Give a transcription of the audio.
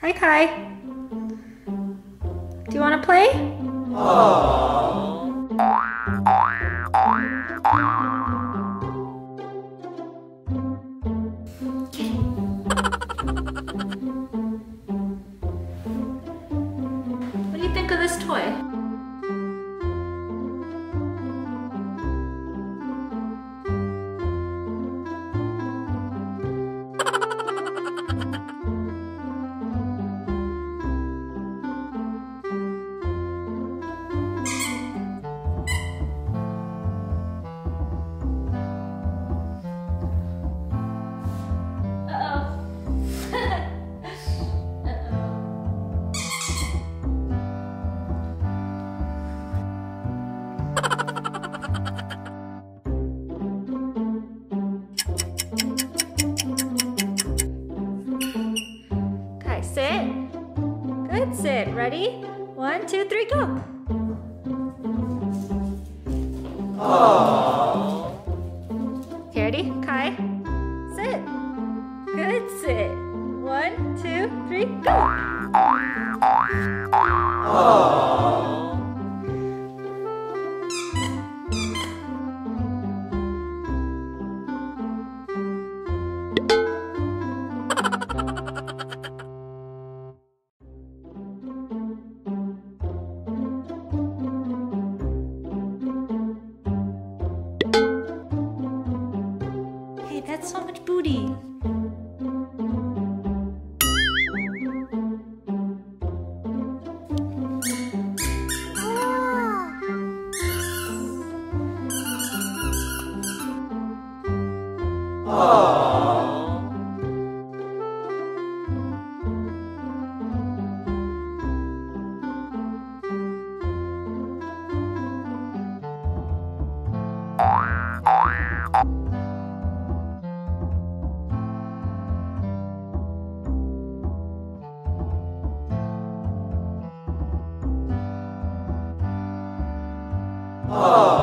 Hi, Kai. Do you want to play? What do you think of this toy? Sit. Ready? One, two, three, go. Okay, ready? Kai, sit. Good, sit. One, two, three, go. That's so much booty. Oh. Oh.